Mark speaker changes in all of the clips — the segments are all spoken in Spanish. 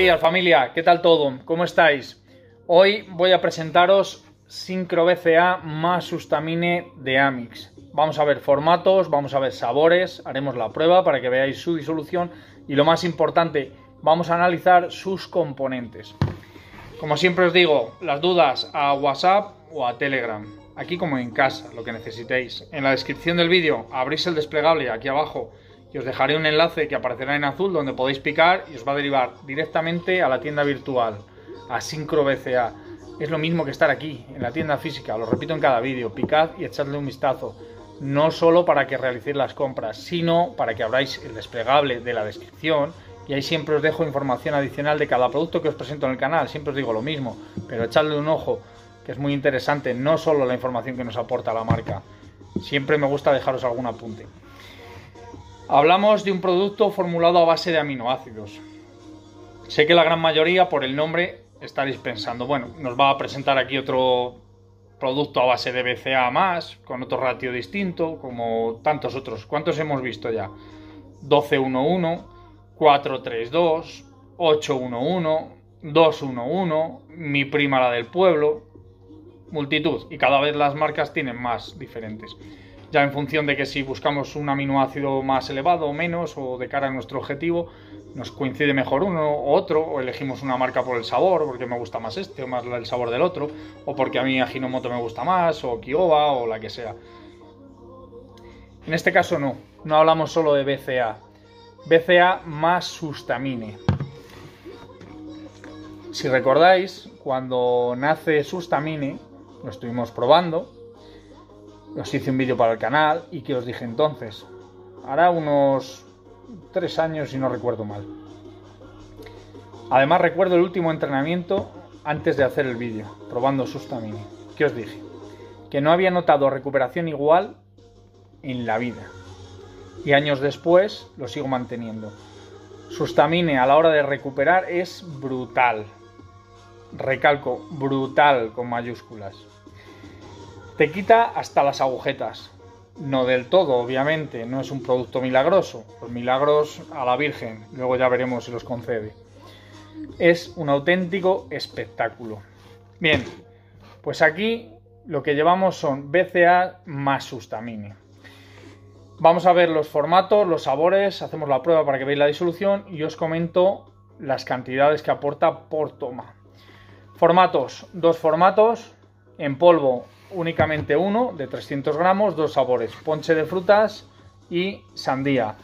Speaker 1: días familia, ¿qué tal todo? ¿Cómo estáis? Hoy voy a presentaros Syncro BCA más Sustamine de Amix. Vamos a ver formatos, vamos a ver sabores, haremos la prueba para que veáis su disolución y lo más importante, vamos a analizar sus componentes. Como siempre os digo, las dudas a WhatsApp o a Telegram, aquí como en casa, lo que necesitéis. En la descripción del vídeo abrís el desplegable aquí abajo y os dejaré un enlace que aparecerá en azul donde podéis picar y os va a derivar directamente a la tienda virtual, a Syncro BCA. Es lo mismo que estar aquí, en la tienda física, lo repito en cada vídeo, picad y echadle un vistazo. No solo para que realicéis las compras, sino para que abráis el desplegable de la descripción y ahí siempre os dejo información adicional de cada producto que os presento en el canal. Siempre os digo lo mismo, pero echadle un ojo, que es muy interesante, no solo la información que nos aporta la marca. Siempre me gusta dejaros algún apunte. Hablamos de un producto formulado a base de aminoácidos. Sé que la gran mayoría, por el nombre, estaréis pensando, bueno, nos va a presentar aquí otro producto a base de BCA más, con otro ratio distinto, como tantos otros. ¿Cuántos hemos visto ya? 1211, 432, 811, 211, mi prima la del pueblo, multitud. Y cada vez las marcas tienen más diferentes ya en función de que si buscamos un aminoácido más elevado o menos o de cara a nuestro objetivo, nos coincide mejor uno o otro, o elegimos una marca por el sabor, porque me gusta más este o más el sabor del otro, o porque a mí Ajinomoto me gusta más, o Kiowa o la que sea. En este caso no, no hablamos solo de BCA. BCA más sustamine. Si recordáis, cuando nace sustamine, lo estuvimos probando, os hice un vídeo para el canal y que os dije entonces, hará unos tres años si no recuerdo mal. Además recuerdo el último entrenamiento antes de hacer el vídeo, probando Sustamine. ¿Qué os dije? Que no había notado recuperación igual en la vida. Y años después lo sigo manteniendo. Sustamine a la hora de recuperar es brutal. Recalco, brutal con mayúsculas. Te quita hasta las agujetas. No del todo, obviamente, no es un producto milagroso. Los milagros a la Virgen, luego ya veremos si los concede. Es un auténtico espectáculo. Bien, pues aquí lo que llevamos son BCA más sustamine. Vamos a ver los formatos, los sabores, hacemos la prueba para que veáis la disolución y os comento las cantidades que aporta por toma. Formatos, dos formatos, en polvo únicamente uno de 300 gramos, dos sabores, ponche de frutas y sandía.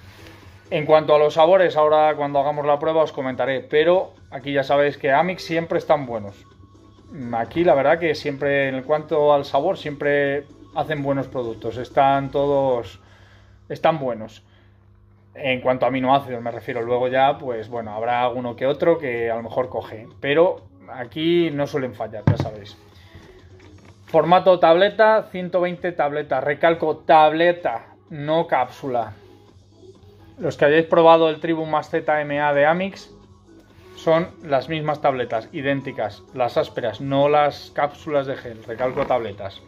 Speaker 1: En cuanto a los sabores, ahora cuando hagamos la prueba os comentaré, pero aquí ya sabéis que Amix siempre están buenos. Aquí la verdad que siempre, en cuanto al sabor, siempre hacen buenos productos, están todos, están buenos. En cuanto a aminoácidos me refiero, luego ya, pues bueno, habrá uno que otro que a lo mejor coge, pero aquí no suelen fallar, ya sabéis. Formato tableta, 120 tabletas. Recalco, tableta, no cápsula. Los que hayáis probado el Tribun más ZMA de Amix son las mismas tabletas, idénticas, las ásperas, no las cápsulas de gel. Recalco tabletas.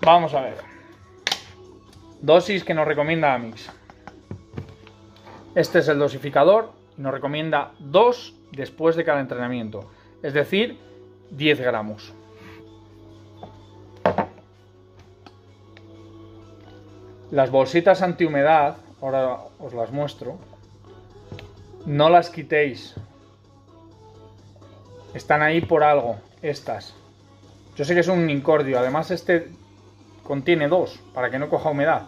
Speaker 1: Vamos a ver. Dosis que nos recomienda Amix. Este es el dosificador. Nos recomienda dos después de cada entrenamiento. Es decir, 10 gramos. Las bolsitas antihumedad, ahora os las muestro, no las quitéis. Están ahí por algo, estas. Yo sé que es un incordio, además este contiene dos, para que no coja humedad.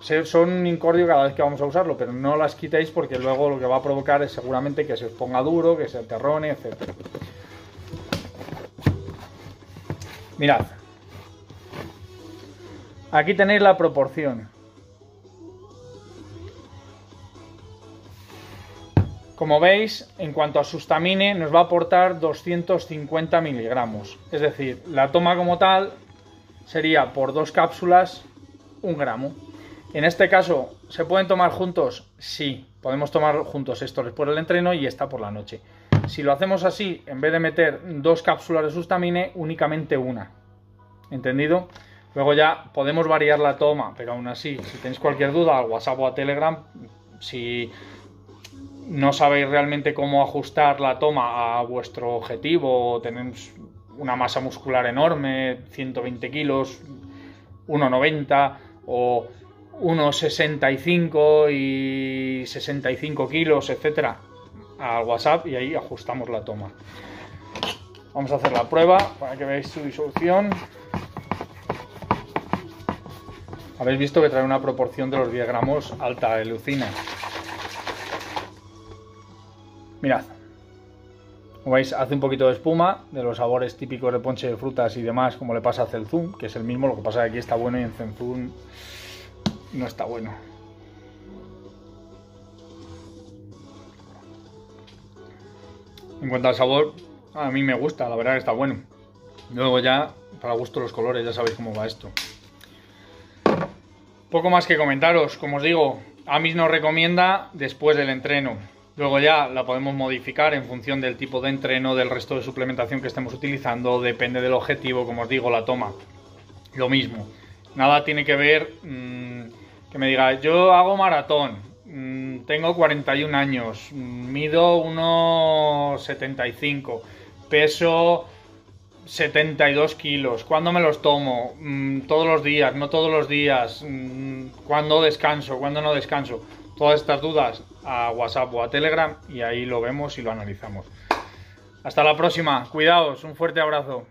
Speaker 1: Son un incordio cada vez que vamos a usarlo, pero no las quitéis porque luego lo que va a provocar es seguramente que se os ponga duro, que se aterrone, etc. Mirad. Aquí tenéis la proporción. Como veis, en cuanto a sustamine, nos va a aportar 250 miligramos. Es decir, la toma como tal sería por dos cápsulas un gramo. En este caso, ¿se pueden tomar juntos? Sí, podemos tomar juntos esto por el entreno y esta por la noche. Si lo hacemos así, en vez de meter dos cápsulas de sustamine, únicamente una. ¿Entendido? Luego ya podemos variar la toma, pero aún así, si tenéis cualquier duda, al WhatsApp o a Telegram, si no sabéis realmente cómo ajustar la toma a vuestro objetivo, tenéis una masa muscular enorme, 120 kilos, 1,90 o 1,65 y 65 kilos, etcétera, al WhatsApp y ahí ajustamos la toma. Vamos a hacer la prueba para que veáis su disolución. Habéis visto que trae una proporción de los 10 gramos alta de leucina. Mirad. Como veis, hace un poquito de espuma de los sabores típicos de ponche de frutas y demás, como le pasa a Zelzum, que es el mismo, lo que pasa es que aquí está bueno y en Zelzum no está bueno. En cuanto al sabor, a mí me gusta, la verdad que está bueno. Luego ya, para gusto los colores, ya sabéis cómo va esto. Poco más que comentaros, como os digo, Amis nos recomienda después del entreno. Luego ya la podemos modificar en función del tipo de entreno, del resto de suplementación que estemos utilizando, depende del objetivo, como os digo, la toma. Lo mismo. Nada tiene que ver mmm, que me diga, yo hago maratón, tengo 41 años, mido 1,75, peso 72 kilos. ¿Cuándo me los tomo? Mm, todos los días, no todos los días. Mm, ¿Cuándo descanso? ¿Cuándo no descanso? Todas estas dudas a WhatsApp o a Telegram y ahí lo vemos y lo analizamos. Hasta la próxima. Cuidaos. Un fuerte abrazo.